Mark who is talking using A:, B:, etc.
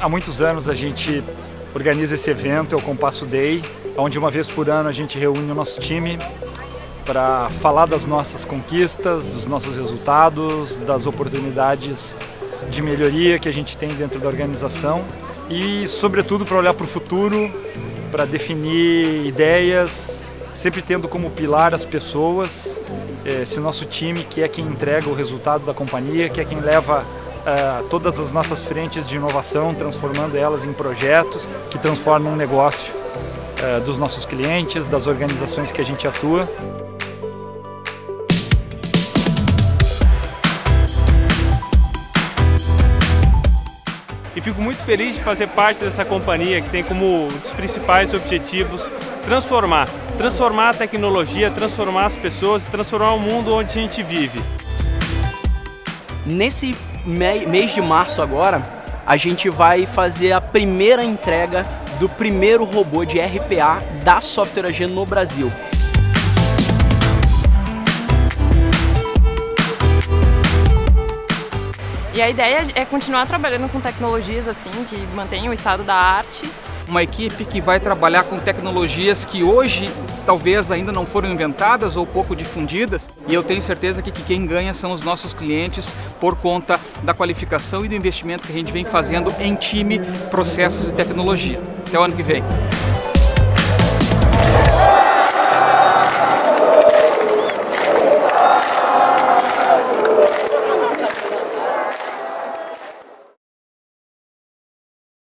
A: há muitos anos a gente organiza esse evento, é o Compasso Day, onde uma vez por ano a gente reúne o nosso time para falar das nossas conquistas, dos nossos resultados, das oportunidades de melhoria que a gente tem dentro da organização e, sobretudo, para olhar para o futuro, para definir ideias, sempre tendo como pilar as pessoas, esse nosso time que é quem entrega o resultado da companhia, que é quem leva uh, todas as nossas frentes de inovação, transformando elas em projetos que transformam o negócio uh, dos nossos clientes, das organizações que a gente atua.
B: E fico muito feliz de fazer parte dessa companhia que tem como um dos principais objetivos transformar, transformar a tecnologia, transformar as pessoas, transformar o mundo onde a gente vive.
C: Nesse mês de março agora, a gente vai fazer a primeira entrega do primeiro robô de RPA da Software AG no Brasil.
D: E a ideia é continuar trabalhando com tecnologias assim que mantenham o estado da arte
E: uma equipe que vai trabalhar com tecnologias que hoje talvez ainda não foram inventadas ou pouco difundidas e eu tenho certeza que, que quem ganha são os nossos clientes por conta da qualificação e do investimento que a gente vem fazendo em time, processos e tecnologia. Até o ano que vem.